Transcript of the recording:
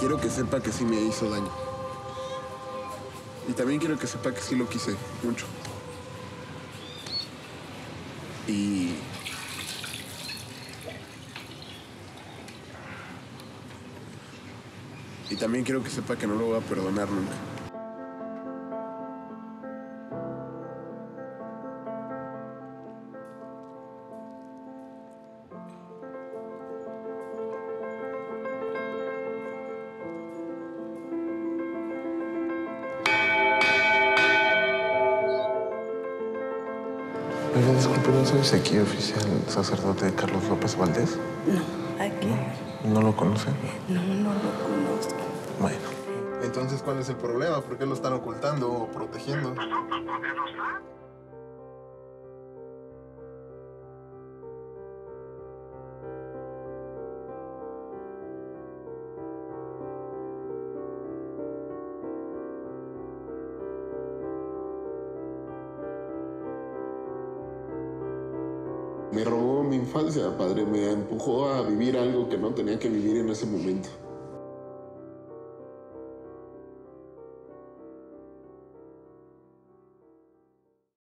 quiero que sepa que sí me hizo daño. Y también quiero que sepa que sí lo quise mucho. Y... Y también quiero que sepa que no lo voy a perdonar nunca. Oiga, disculpe, ¿no sabes aquí oficial sacerdote Carlos López Valdés? No, aquí. ¿No lo conoce? No, no lo conozco. Bueno. Entonces, ¿cuál es el problema? ¿Por qué lo están ocultando o protegiendo? Me robó mi infancia, padre. Me empujó a vivir algo que no tenía que vivir en ese momento.